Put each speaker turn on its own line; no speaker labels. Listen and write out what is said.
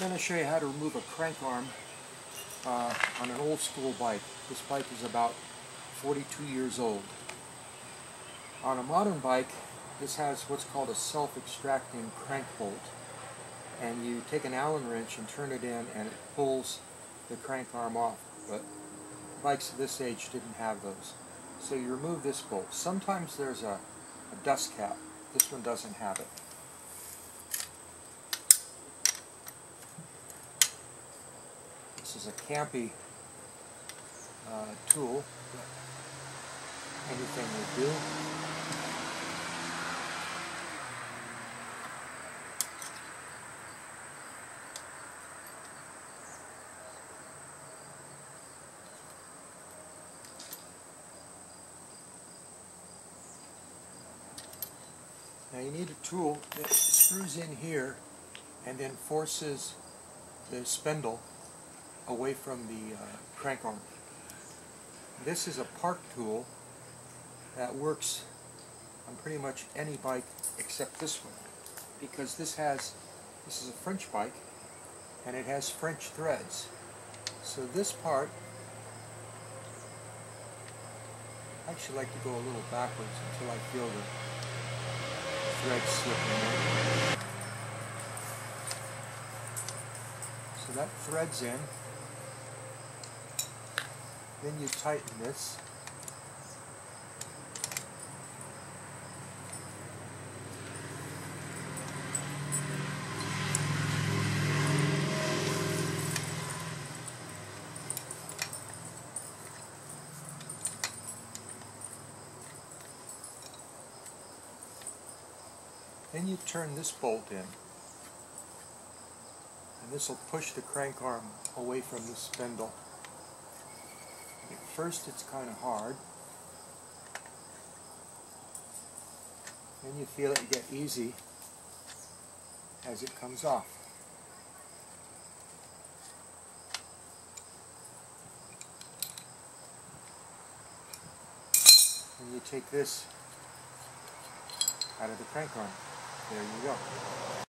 I'm going to show you how to remove a crank arm uh, on an old school bike. This bike is about 42 years old. On a modern bike, this has what's called a self-extracting crank bolt. And you take an Allen wrench and turn it in and it pulls the crank arm off. But bikes of this age didn't have those. So you remove this bolt. Sometimes there's a, a dust cap. This one doesn't have it. This is a campy uh, tool. Anything will do. Now you need a tool that screws in here and then forces the spindle away from the uh, crank arm. This is a park tool that works on pretty much any bike except this one because this has this is a French bike and it has French threads so this part I actually like to go a little backwards until I feel the threads slipping in. So that threads in then you tighten this. Then you turn this bolt in. And this will push the crank arm away from the spindle. At first it's kind of hard. Then you feel it get easy as it comes off. And you take this out of the crank arm. There you go.